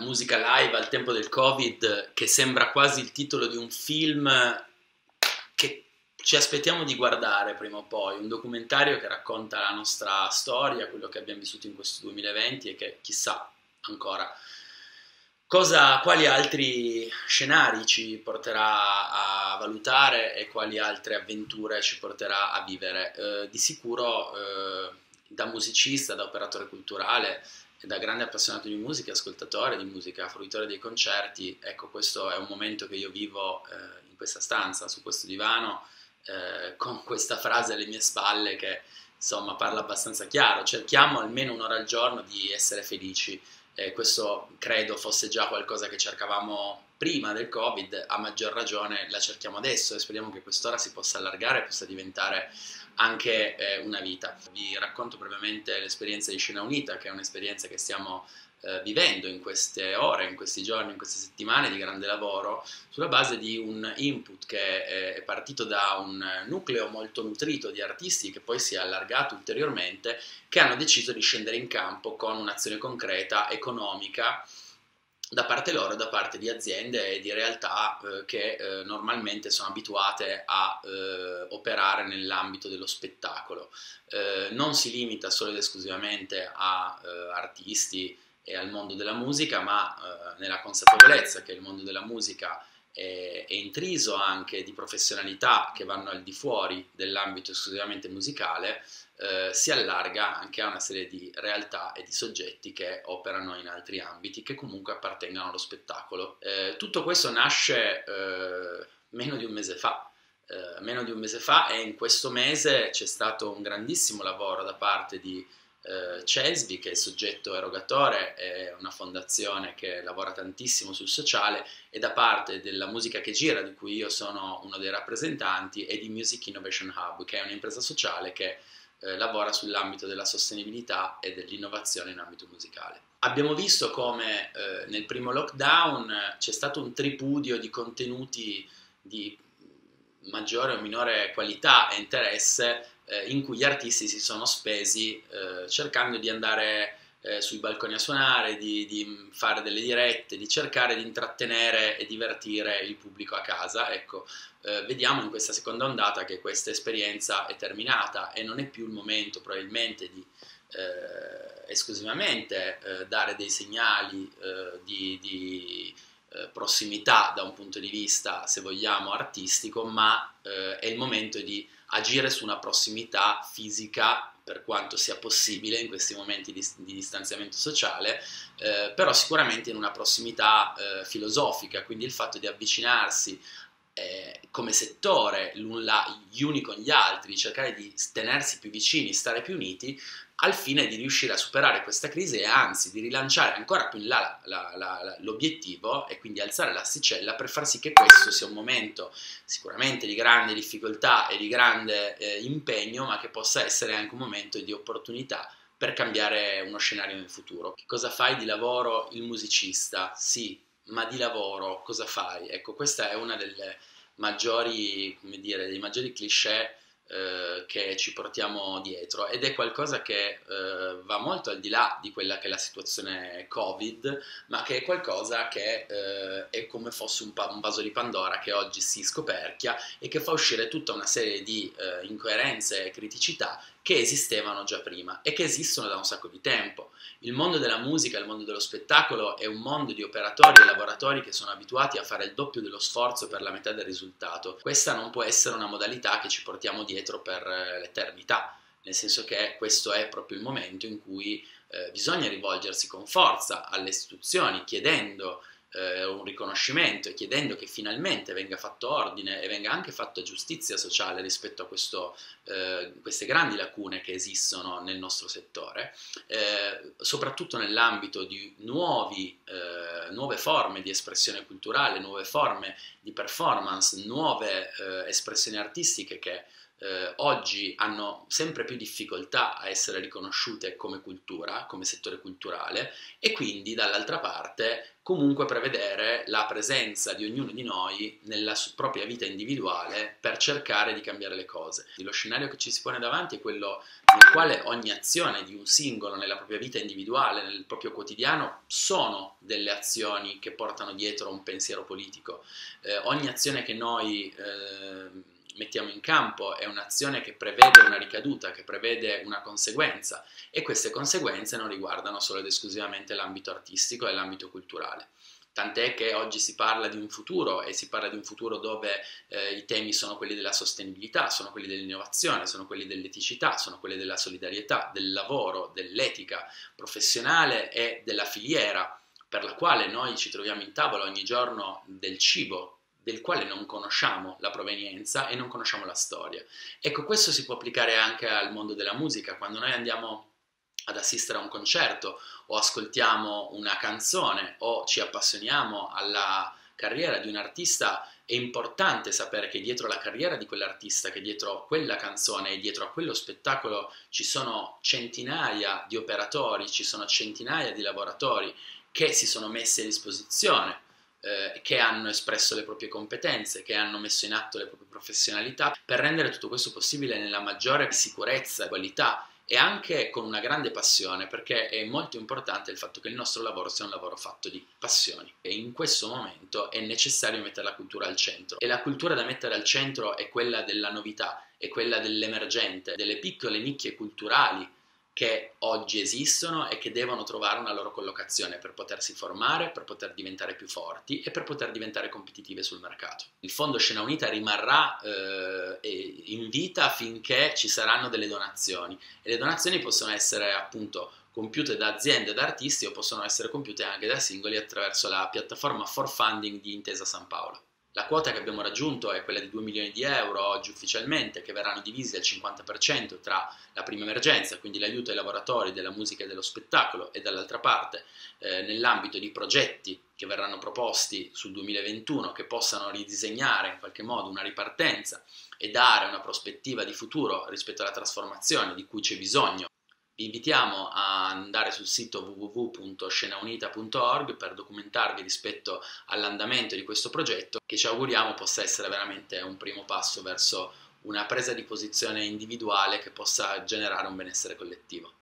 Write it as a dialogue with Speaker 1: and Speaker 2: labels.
Speaker 1: Musica live al tempo del Covid, che sembra quasi il titolo di un film che ci aspettiamo di guardare prima o poi, un documentario che racconta la nostra storia, quello che abbiamo vissuto in questo 2020 e che chissà ancora cosa, quali altri scenari ci porterà a valutare e quali altre avventure ci porterà a vivere. Eh, di sicuro eh, da musicista, da operatore culturale, da grande appassionato di musica, ascoltatore di musica, fruitore dei concerti, ecco questo è un momento che io vivo eh, in questa stanza, su questo divano, eh, con questa frase alle mie spalle che insomma parla abbastanza chiaro, cerchiamo almeno un'ora al giorno di essere felici, eh, questo credo fosse già qualcosa che cercavamo prima del Covid, a maggior ragione la cerchiamo adesso e speriamo che quest'ora si possa allargare e possa diventare anche eh, una vita. Vi racconto brevemente l'esperienza di Scena Unita, che è un'esperienza che stiamo eh, vivendo in queste ore, in questi giorni, in queste settimane di grande lavoro, sulla base di un input che è partito da un nucleo molto nutrito di artisti che poi si è allargato ulteriormente, che hanno deciso di scendere in campo con un'azione concreta, economica, da parte loro e da parte di aziende e di realtà eh, che eh, normalmente sono abituate a eh, operare nell'ambito dello spettacolo. Eh, non si limita solo ed esclusivamente a eh, artisti e al mondo della musica, ma eh, nella consapevolezza che il mondo della musica è, è intriso anche di professionalità che vanno al di fuori dell'ambito esclusivamente musicale, eh, si allarga anche a una serie di realtà e di soggetti che operano in altri ambiti che comunque appartengono allo spettacolo. Eh, tutto questo nasce eh, meno di un mese fa. Eh, meno di un mese fa e in questo mese c'è stato un grandissimo lavoro da parte di eh, Cesbi, che è il soggetto erogatore, è una fondazione che lavora tantissimo sul sociale, e da parte della musica che gira, di cui io sono uno dei rappresentanti, e di Music Innovation Hub, che è un'impresa sociale che eh, lavora sull'ambito della sostenibilità e dell'innovazione in ambito musicale. Abbiamo visto come eh, nel primo lockdown c'è stato un tripudio di contenuti di maggiore o minore qualità e interesse eh, in cui gli artisti si sono spesi eh, cercando di andare eh, sui balconi a suonare, di, di, fare delle dirette, di cercare di intrattenere e divertire il pubblico a casa. Ecco, eh, vediamo in questa seconda ondata che questa esperienza è terminata e non è più il momento probabilmente di eh, esclusivamente eh, dare dei segnali eh, di, di eh, prossimità da un punto di vista, se vogliamo, artistico, ma è il momento di agire su una prossimità fisica per quanto sia possibile in questi momenti di, di distanziamento sociale, eh, però sicuramente in una prossimità eh, filosofica, quindi il fatto di avvicinarsi eh, come settore gli uni con gli altri, cercare di tenersi più vicini, stare più uniti, al fine di riuscire a superare questa crisi e anzi di rilanciare ancora più in là la, la, la, l'obiettivo e quindi alzare l'asticella per far sì che questo sia un momento sicuramente di grande difficoltà e di grande eh, impegno, ma che possa essere anche un momento di opportunità per cambiare uno scenario nel futuro. Che cosa fai di lavoro il musicista? Sì, ma di lavoro cosa fai? Ecco, questa è una delle maggiori, come dire, dei maggiori cliché eh, che ci portiamo dietro. Ed è qualcosa che eh, va molto al di là di quella che è la situazione Covid, ma che è qualcosa che eh, è come fosse un, pa- un, vaso di Pandora che oggi si scoperchia e che fa uscire tutta una serie di eh, incoerenze e criticità che esistevano già prima e che esistono da un sacco di tempo. Il mondo della musica, il mondo dello spettacolo è un mondo di operatori e lavoratori che sono abituati a fare il doppio dello sforzo per la metà del risultato. Questa non può essere una modalità che ci portiamo dietro per eh, l'eternità, nel senso che questo è proprio il momento in cui eh, bisogna rivolgersi con forza alle istituzioni chiedendo eh, un riconoscimento e chiedendo che finalmente venga fatto ordine e venga anche fatta giustizia sociale rispetto a questo, eh, queste grandi lacune che esistono nel nostro settore, eh, soprattutto nell'ambito di nuovi, eh, nuove forme di espressione culturale, nuove forme di performance, nuove eh, espressioni artistiche che eh, oggi hanno sempre più difficoltà a essere riconosciute come cultura, come settore culturale e quindi dall'altra parte comunque prevedere la presenza di ognuno di noi nella propria vita individuale per cercare di cambiare le cose. Lo scenario che ci si pone davanti è quello nel quale ogni azione di un singolo nella propria vita individuale, nel proprio quotidiano, sono delle azioni che portano dietro un pensiero politico. Eh, ogni azione che noi eh, mettiamo in campo è un'azione che prevede una ricaduta, che prevede una conseguenza e queste conseguenze non riguardano solo ed esclusivamente l'ambito artistico e l'ambito culturale. Tant'è che oggi si parla di un futuro e si parla di un futuro dove eh, i temi sono quelli della sostenibilità, sono quelli dell'innovazione, sono quelli dell'eticità, sono quelli della solidarietà, del lavoro, dell'etica professionale e della filiera per la quale noi ci troviamo in tavola ogni giorno del cibo del quale non conosciamo la provenienza e non conosciamo la storia. Ecco, questo si può applicare anche al mondo della musica, quando noi andiamo ad assistere a un concerto o ascoltiamo una canzone o ci appassioniamo alla carriera di un artista, è importante sapere che dietro la carriera di quell'artista, che dietro quella canzone e dietro a quello spettacolo ci sono centinaia di operatori, ci sono centinaia di lavoratori che si sono messi a disposizione eh, che hanno espresso le proprie competenze, che hanno messo in atto le proprie professionalità per rendere tutto questo possibile nella maggiore sicurezza qualità e anche con una grande passione, perché è molto importante il fatto che il nostro lavoro sia un lavoro fatto di passioni e in questo momento è necessario mettere la cultura al centro. E la cultura da mettere al centro è quella della novità, è quella dell'emergente, delle piccole nicchie culturali che oggi esistono e che devono trovare una loro collocazione per potersi formare, per poter diventare più forti e per poter diventare competitive sul mercato. Il fondo Scena Unita rimarrà eh, in vita finché ci saranno delle donazioni e le donazioni possono essere appunto compiute da aziende, da artisti o possono essere compiute anche da singoli attraverso la piattaforma for funding di Intesa San Paolo. La quota che abbiamo raggiunto è quella di 2 milioni di euro oggi ufficialmente, che verranno divisi al 50% tra la prima emergenza, quindi l'aiuto ai lavoratori della musica e dello spettacolo, e dall'altra parte eh, nell'ambito di progetti che verranno proposti sul 2021 che possano ridisegnare in qualche modo una ripartenza e dare una prospettiva di futuro rispetto alla trasformazione di cui c'è bisogno vi invitiamo a andare sul sito www.scenaunita.org per documentarvi rispetto all'andamento di questo progetto che ci auguriamo possa essere veramente un primo passo verso una presa di posizione individuale che possa generare un benessere collettivo.